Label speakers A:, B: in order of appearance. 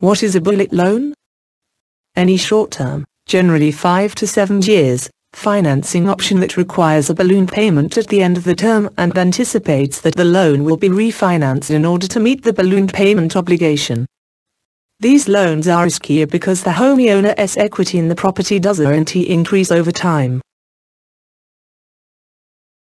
A: What is a bullet loan? Any short-term, generally 5 to 7 years, financing option that requires a balloon payment at the end of the term and anticipates that the loan will be refinanced in order to meet the balloon payment obligation. These loans are riskier because the homeowner's equity in the property does guarantee increase over time.